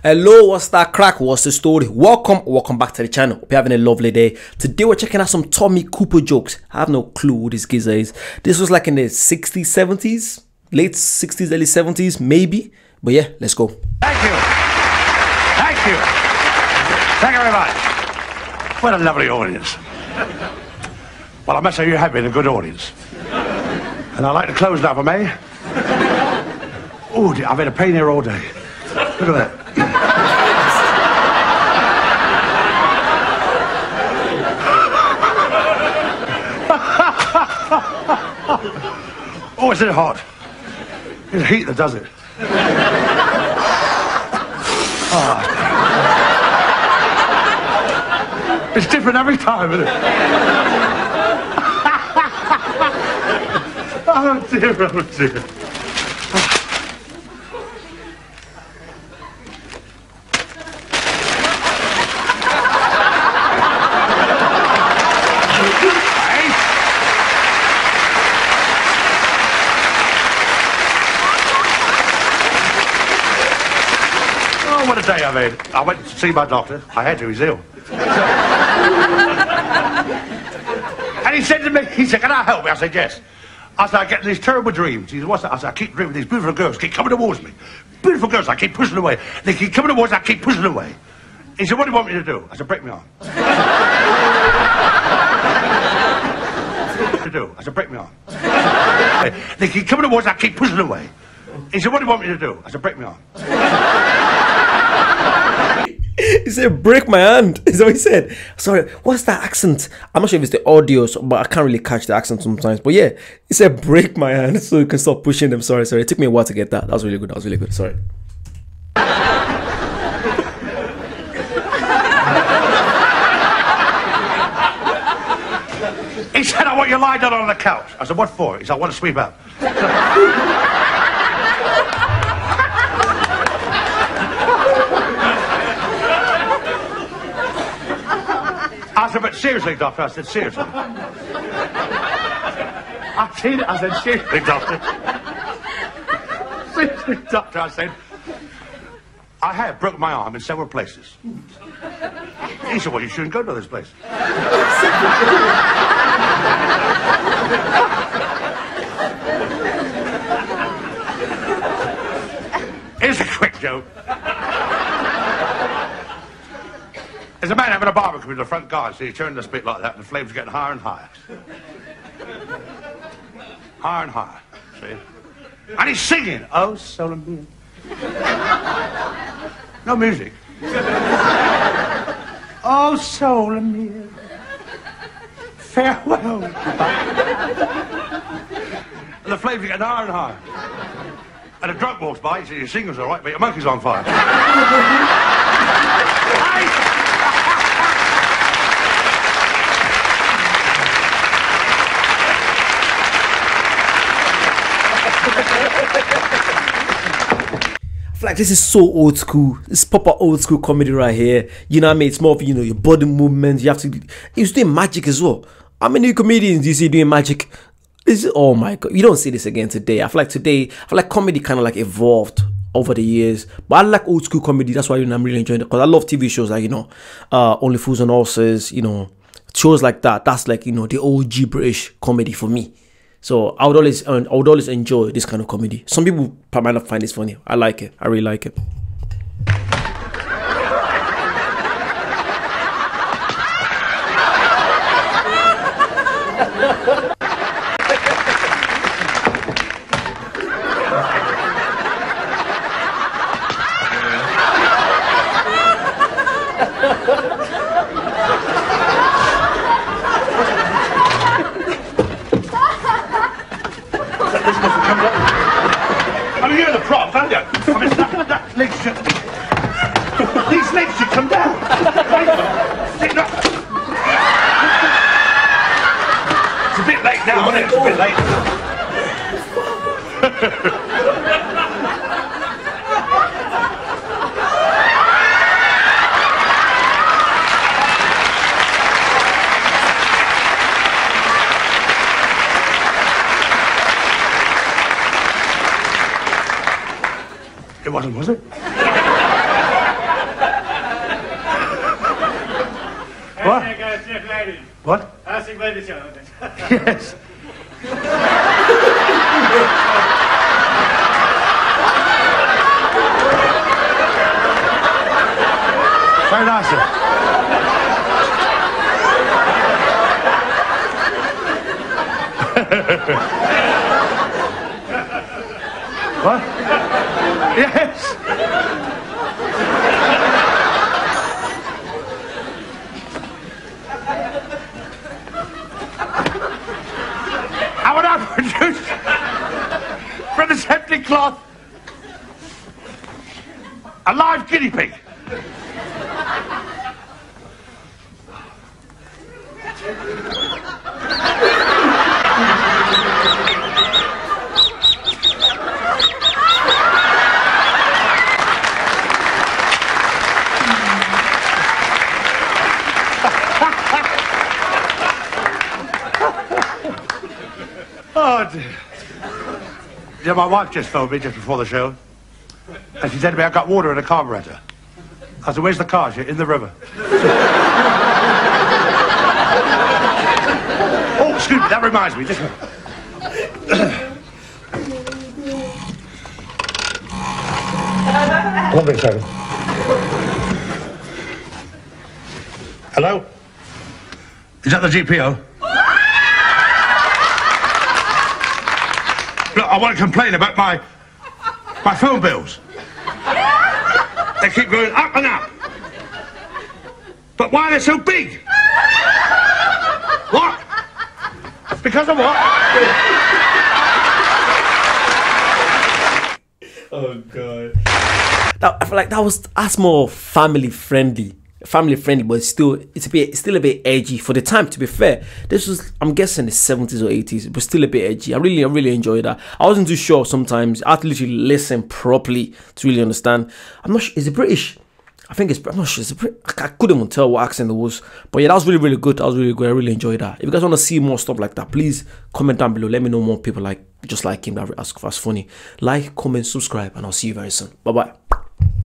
Hello, what's that crack? What's the story? Welcome, welcome back to the channel. Hope you're having a lovely day. Today we're checking out some Tommy Cooper jokes. I have no clue who this geezer is. This was like in the 60s, 70s, late 60s, early 70s, maybe. But yeah, let's go. Thank you. Thank you. Thank you very much. What a lovely audience. Well, I must say you have been a good audience. And I'd like to close now, if I may. Oh, dear, I've had a pain here all day. Look at that. Oh, is it hot? It's heat that does it. Ah. It's different every time, isn't it? oh dear, oh dear. What a day I've had. I went to see my doctor. I had to, he's ill. and he said to me, he said, can I help you? I said, yes. I said, I get these terrible dreams. He said, what's that? I said, I keep dreaming these beautiful girls keep coming towards me. Beautiful girls, I keep pushing away. They keep coming towards me, I keep pushing away. He said, what do you want me to do? I said, break my arm. what to do? I said, break my arm. they keep coming towards me, I keep pushing away. He said, what do you want me to do? I said, break my arm. He said, break my hand. Is that what he said? Sorry, what's that accent? I'm not sure if it's the audio, so- but I can't really catch the accent sometimes. But yeah, he said, break my hand so you can stop pushing them. Sorry, sorry. It took me a while to get that. That was really good. That was really good. Sorry. He said, I want you lying down on the couch. I said, what for? He said, I want to sweep up. Said, but seriously, doctor. I said, seriously. I seen it. I said, seriously, doctor. seriously, doctor. I said, I have broken my arm in several places. He said, well, you shouldn't go to this place. Here's a quick joke. There's a man having a barbecue in the front garden, so he's turning the spit like that, and the flames are getting higher and higher. higher and higher, see? And he's singing, Oh, Soul and No music. oh, Soul and Farewell. and the flames are getting higher and higher. And a drunk walks by, he says, Your singer's all right, but your monkey's on fire. I feel like this is so old school. Is proper old school comedy right here. You know what I mean? It's more of you know your body movements. You have to. He's doing magic as well. How many comedians do you see doing magic? This is oh my god. You don't see this again today. I feel like today. I feel like comedy kind of like evolved over the years. But I like old school comedy. That's why I'm really enjoying it because I love TV shows like you know, uh, Only Fools and Horses. You know, shows like that. That's like you know the OG British comedy for me. So I would always I would always enjoy this kind of comedy. Some people might not find this funny. I like it. I really like it. I mean, you're the prop, aren't you? I mean, that, that leg should... These legs should come down. Up. It's a bit late now, isn't it? It's a bit late. It wasn't, was it? what? What? Yes. Very nice. what? Yes. I would have produced from this empty cloth a live guinea pig. Oh, dear. Yeah, my wife just phoned me just before the show. And she said to me, I've got water in the carburetor. I said, where's the car? She said, in the river. oh, excuse me, that reminds me. Just... Me a second. Hello? Is that the GPO? Look, I want to complain about my my phone bills. They keep going up and up. But why are they so big? What? Because of what? Oh god. That, I feel like that was that's more family friendly. Family friendly, but still it's a bit it's still a bit edgy for the time to be fair. This was I'm guessing the 70s or 80s, but still a bit edgy. I really I really enjoyed that. I wasn't too sure sometimes. I had to literally listen properly to really understand. I'm not sure is it British? I think it's I'm not sure. It's I couldn't even tell what accent it was. But yeah, that was really, really good. That was really good. I really enjoyed that. If you guys want to see more stuff like that, please comment down below. Let me know more people like just like him that ask that's funny. Like, comment, subscribe, and I'll see you very soon. Bye bye.